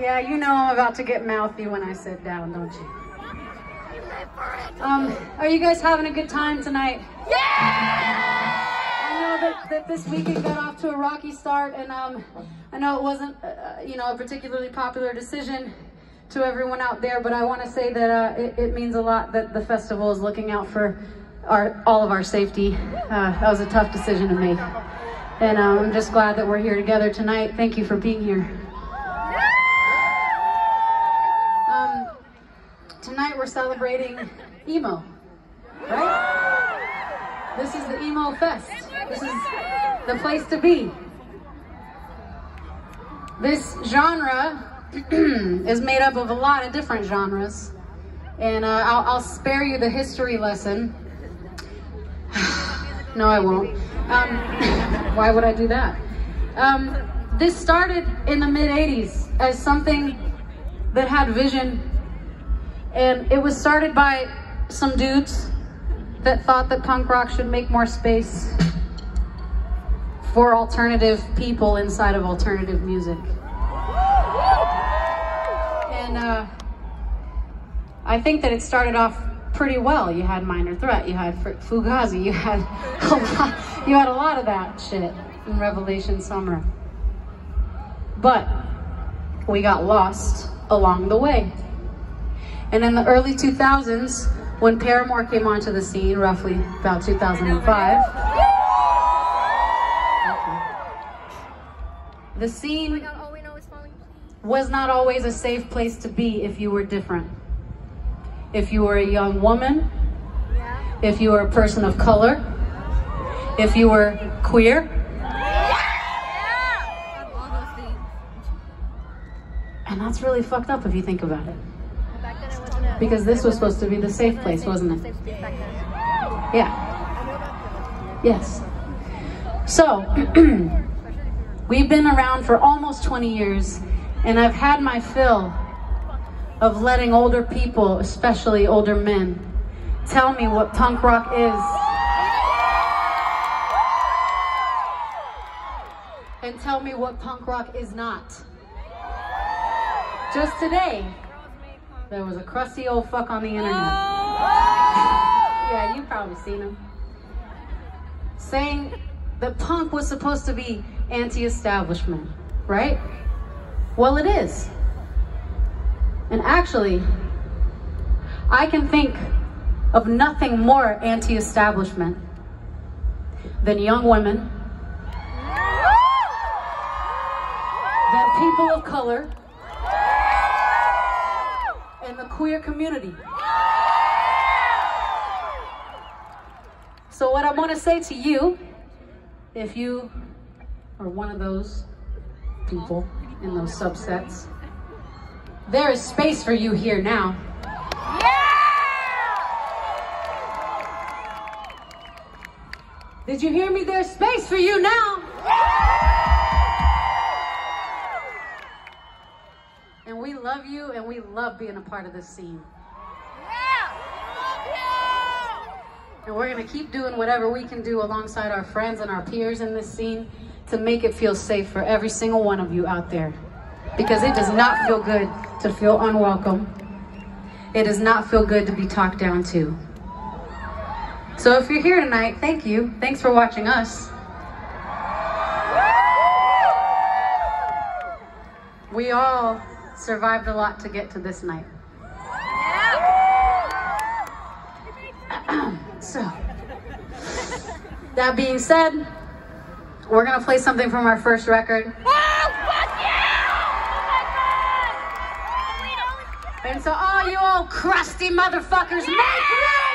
Yeah, you know I'm about to get mouthy when I sit down, don't you? Um, are you guys having a good time tonight? Yeah! I know that, that this weekend got off to a rocky start, and um, I know it wasn't, uh, you know, a particularly popular decision to everyone out there, but I want to say that uh, it, it, means a lot that the festival is looking out for our all of our safety. Uh, that was a tough decision to make, and uh, I'm just glad that we're here together tonight. Thank you for being here. Um, tonight we're celebrating emo, right? This is the emo fest. This is the place to be. This genre is made up of a lot of different genres. And uh, I'll, I'll, spare you the history lesson. no, I won't. Um, why would I do that? Um, this started in the mid 80s as something that had vision. And it was started by some dudes that thought that punk rock should make more space for alternative people inside of alternative music. And uh, I think that it started off pretty well. You had Minor Threat, you had Fugazi, you had a lot, you had a lot of that shit in Revolution Summer. But we got lost along the way. And in the early 2000s, when Paramore came onto the scene, roughly about 2005, The scene was not always a safe place to be if you were different. If you were a young woman, if you were a person of color, if you were queer, And that's really fucked up if you think about it. Because this was supposed to be the safe place, wasn't it? Yeah. Yes. So, We've been around for almost 20 years, and I've had my fill of letting older people, especially older men, tell me what punk rock is. And tell me what punk rock is not. Just today, there was a crusty old fuck on the internet. Yeah, you've probably seen him. Saying that punk was supposed to be anti-establishment, right? Well, it is. And actually, I can think of nothing more anti-establishment than young women, than people of color, and the queer community. So what I want to say to you, if you are one of those people in those subsets. There is space for you here now. Did you hear me? There's space for you now. And love you and we love being a part of this scene. And we're going to keep doing whatever we can do alongside our friends and our peers in this scene to make it feel safe for every single one of you out there. Because it does not feel good to feel unwelcome. It does not feel good to be talked down to. So if you're here tonight, thank you. Thanks for watching us. We all survived a lot to get to this night. so, that being said, we're gonna play something from our first record. Oh, fuck yeah! Oh and so all you old crusty motherfuckers, make room!